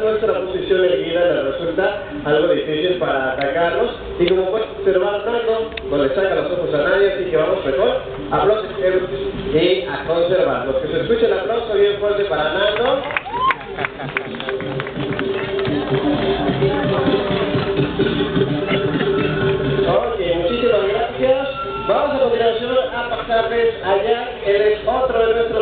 nuestra posición erguida les resulta algo difícil para atacarlos. Y como pueden observar, Nando no le saca los ojos a nadie, así que vamos mejor. a Aplausos y a conservarlos. Que se escuche el aplauso bien fuerte para Nando. Ok, muchísimas gracias. Vamos a continuación a pasarles allá. Él es otro de nuestros